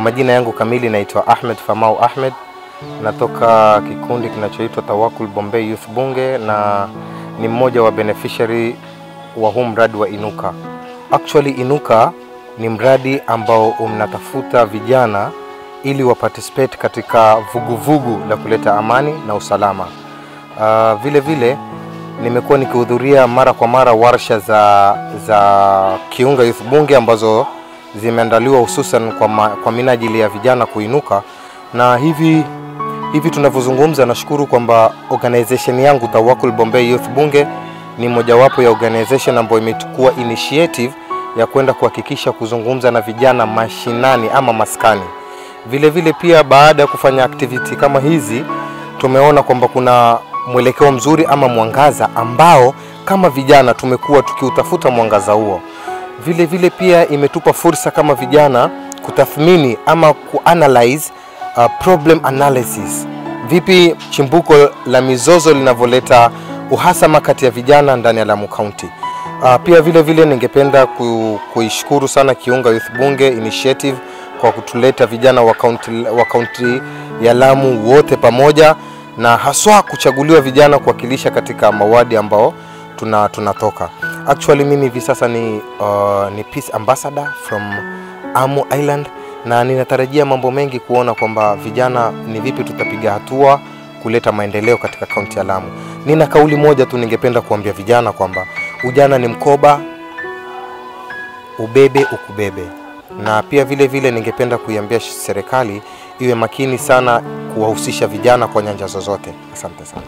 Majina yangu kamili naitwa Ahmed Famau Ahmed, natoka kikundi kinachoitwa Tawakul Bombay Youth Bunge na ni mmoja wa beneficiary wa huu mradi wa Inuka. Actually, Inuka ni mradi ambao unatafuta vijana ili wa participate katika vuguvugu vugu la kuleta amani na usalama. Uh, vile vile nimekuwa nikihudhuria mara kwa mara warsha za, za Kiunga Youth Bunge ambazo zimeandaliwa hususan kwa, ma, kwa minajili ya vijana kuinuka, na hivi hivi tunavyozungumza, nashukuru kwamba organization yangu Tawakul Bombay Youth Bunge ni mojawapo ya organization ambayo imechukua initiative ya kwenda kuhakikisha kuzungumza na vijana mashinani ama maskani. Vile vile pia baada ya kufanya activity kama hizi tumeona kwamba kuna mwelekeo mzuri ama mwangaza ambao kama vijana tumekuwa tukiutafuta mwangaza huo. Vile vile pia imetupa fursa kama vijana kutathmini ama kuanalyze uh, problem analysis, vipi chimbuko la mizozo linavyoleta uhasama kati ya vijana ndani ya Lamu County. Uh, pia vile vile ningependa ku, kuishukuru sana Kiunga Youth Bunge Initiative kwa kutuleta vijana wa kaunti, wa kaunti ya Lamu wote pamoja na haswa kuchaguliwa vijana kuwakilisha katika mawadi ambao tuna, tunatoka. Actually mimi hivi sasa ni, uh, ni peace ambassador from Amu Island na ninatarajia mambo mengi kuona kwamba vijana ni vipi tutapiga hatua kuleta maendeleo katika kaunti ya Lamu. Nina kauli moja tu ningependa kuambia vijana kwamba ujana ni mkoba, ubebe ukubebe. Na pia vile vile ningependa kuiambia serikali iwe makini sana kuwahusisha vijana kwa nyanja zozote. Asante sana.